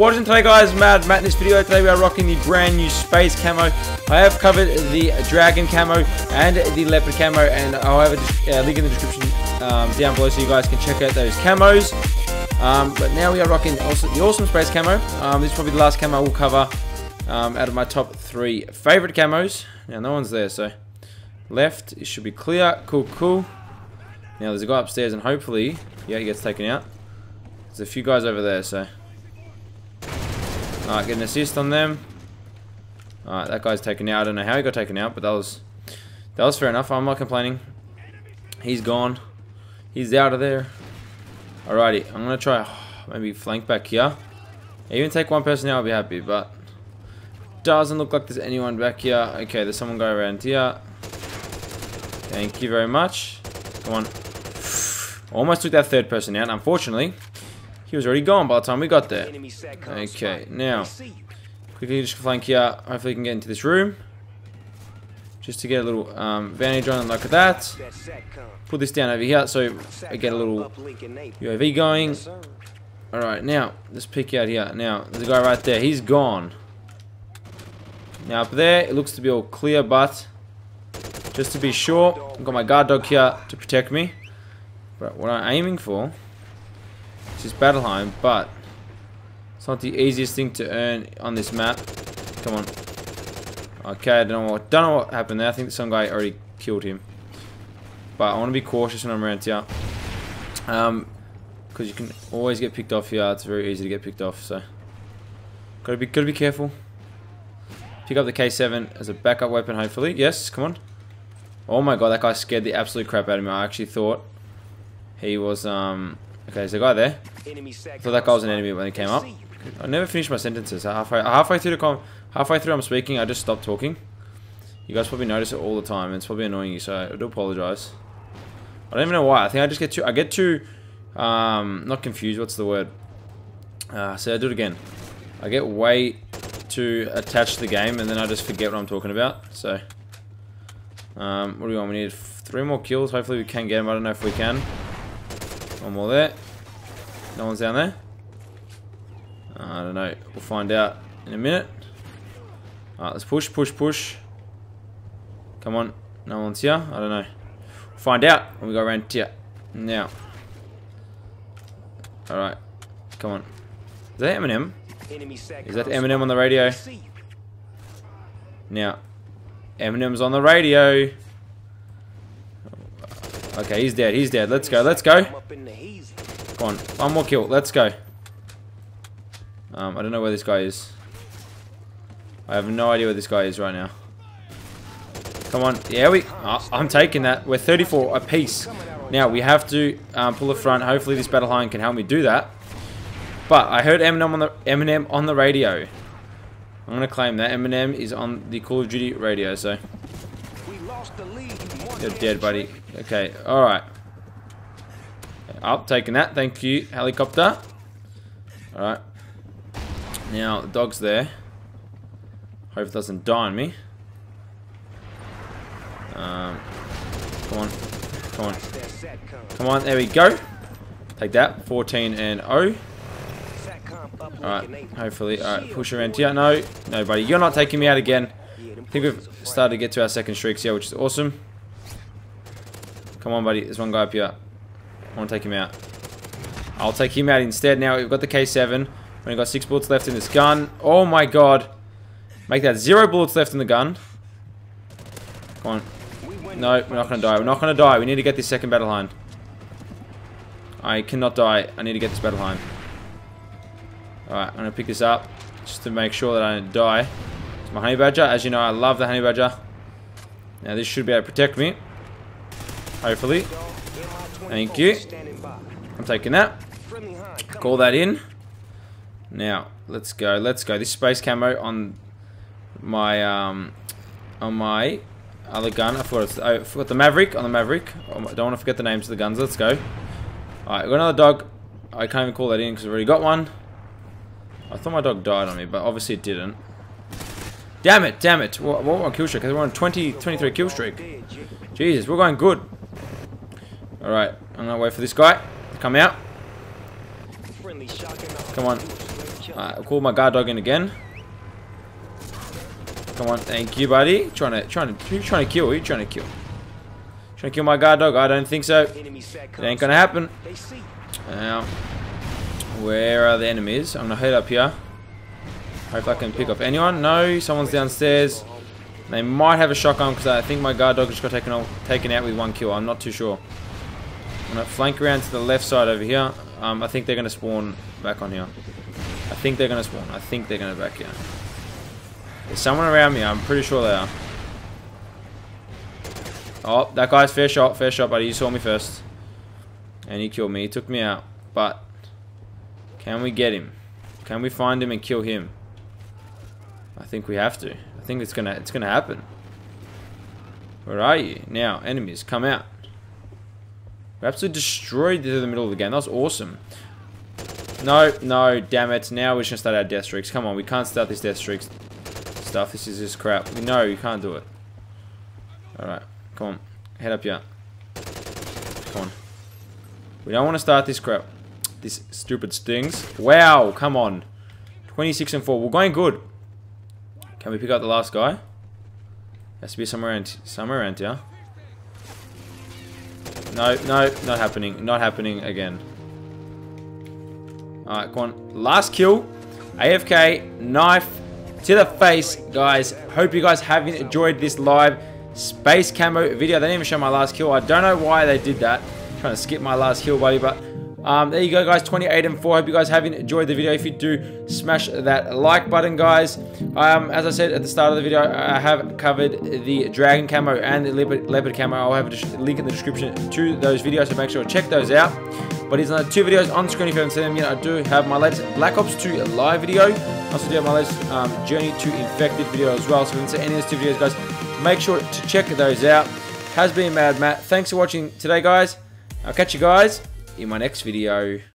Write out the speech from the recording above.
What is in today guys, Mad Matt in this video. Today we are rocking the brand new space camo. I have covered the dragon camo and the leopard camo and I'll have a uh, link in the description um, down below so you guys can check out those camos. Um, but now we are rocking also the awesome space camo. Um, this is probably the last camo we'll cover um, out of my top three favorite camos. Now no one's there so left it should be clear. Cool, cool. Now there's a guy upstairs and hopefully, yeah he gets taken out. There's a few guys over there so Alright, get an assist on them. Alright, that guy's taken out. I don't know how he got taken out, but that was that was fair enough. I'm not complaining. He's gone. He's out of there. Alrighty, I'm gonna try maybe flank back here. Even take one person out, I'll be happy, but doesn't look like there's anyone back here. Okay, there's someone going around here. Thank you very much. Come on. Almost took that third person out. Unfortunately, he was already gone by the time we got there. Okay, now, quickly just flank here. Hopefully we can get into this room. Just to get a little um, vantage on it like that. Put this down over here so I get a little UAV going. Alright, now, let's peek out here. Now, there's a guy right there. He's gone. Now up there, it looks to be all clear, but just to be sure, I've got my guard dog here to protect me. But what I'm aiming for which is Battle Hind, but it's not the easiest thing to earn on this map. Come on. Okay, I don't know what don't know what happened there. I think some guy already killed him. But I want to be cautious when I'm around here. Um, because you can always get picked off here. It's very easy to get picked off, so gotta be gotta be careful. Pick up the K7 as a backup weapon, hopefully. Yes, come on. Oh my god, that guy scared the absolute crap out of me. I actually thought he was um Okay, there's a guy there. I thought that guy was an enemy when he came up. I never finished my sentences. Halfway, halfway through the com halfway through I'm speaking, I just stopped talking. You guys probably notice it all the time. It's probably annoying you, so I do apologize. I don't even know why. I think I just get too. I get too. Um, not confused. What's the word? Uh, so I do it again. I get way too attached to the game, and then I just forget what I'm talking about. So, um, what do we want? We need three more kills. Hopefully we can get them. I don't know if we can. One more there. No one's down there. Uh, I don't know. We'll find out in a minute. Alright, let's push, push, push. Come on. No one's here. I don't know. We'll find out when we go around here. Now. Alright. Come on. Is that Eminem? Is that Eminem on the radio? Now. Eminem's on the radio. Okay, he's dead. He's dead. Let's go. Let's go. Come on. One more kill. Let's go. Um, I don't know where this guy is. I have no idea where this guy is right now. Come on. Yeah, we... Oh, I'm taking that. We're 34 apiece. Now, we have to um, pull the front. Hopefully, this battle line can help me do that. But I heard Eminem on the Eminem on the radio. I'm going to claim that. Eminem is on the Call of Duty radio, so... You're dead, buddy. Okay, alright. Up, taking that. Thank you, helicopter. Alright. Now, the dog's there. Hope it doesn't die on me. Um, come on. Come on. Come on, there we go. Take that. 14 and 0. Alright, hopefully. Alright, push around here. No, no, buddy. You're not taking me out again. I think we've started to get to our second streaks here, which is awesome. Come on, buddy. There's one guy up here. I want to take him out. I'll take him out instead. Now, we've got the K7. We've got six bullets left in this gun. Oh, my God. Make that zero bullets left in the gun. Come on. No, we're not going to die. We're not going to die. We need to get this second battle line. I cannot die. I need to get this battle line. Alright, I'm going to pick this up. Just to make sure that I don't die. It's my honey badger. As you know, I love the honey badger. Now, this should be able to protect me. Hopefully. Thank you. I'm taking that. Call that in. Now, let's go. Let's go. This space camo on my um on my other gun. I forgot, I forgot the Maverick on the Maverick. I don't want to forget the names of the guns. Let's go. Alright, got another dog. I can't even call that in because I've already got one. I thought my dog died on me, but obviously it didn't. Damn it, damn it. What, what one kill streak? We're on 20, 23 kill streak. Jesus, we're going good. Alright, I'm gonna wait for this guy to come out. Come on. Alright, I'll call my guard dog in again. Come on, thank you, buddy. Trying to, trying to, who trying to kill? Who you trying to kill? Trying to kill my guard dog? I don't think so. It ain't gonna happen. Now, where are the enemies? I'm gonna head up here. Hope I can pick off anyone. No, someone's downstairs. They might have a shotgun because I think my guard dog just got taken, taken out with one kill. I'm not too sure. I'm gonna flank around to the left side over here. Um, I think they're gonna spawn back on here. I think they're gonna spawn. I think they're gonna back here. There's someone around me. I'm pretty sure they are. Oh, that guy's fair shot. Fair shot, buddy. You saw me first. And he killed me. He took me out. But, can we get him? Can we find him and kill him? I think we have to. I think it's gonna it's gonna happen. Where are you? Now, enemies, come out. We absolutely destroyed the middle of the game. That was awesome. No, no, damn it. Now we're just gonna start our death streaks. Come on, we can't start this death streaks stuff. This is just crap. No, you can't do it. Alright, come on. Head up here. Come on. We don't want to start this crap. This stupid stings. Wow, come on. 26 and 4. We're going good. Can we pick up the last guy? Has to be somewhere around, somewhere around here. No, no, not happening. Not happening again. Alright, go on. Last kill. AFK, knife to the face, guys. Hope you guys have enjoyed this live space camo video. They didn't even show my last kill. I don't know why they did that. I'm trying to skip my last kill, buddy, but um, there you go, guys. 28 and 4. Hope you guys have enjoyed the video. If you do, smash that like button, guys. Um, as I said at the start of the video, I have covered the dragon camo and the leopard, leopard camo. I'll have a link in the description to those videos, so make sure to check those out. But here's another two videos on screen if you haven't seen them yet. I do have my latest Black Ops 2 live video. I also do have my latest um, Journey to Infected video as well. So if you haven't seen any of those two videos, guys, make sure to check those out. Has been Mad Matt. Thanks for watching today, guys. I'll catch you guys in my next video.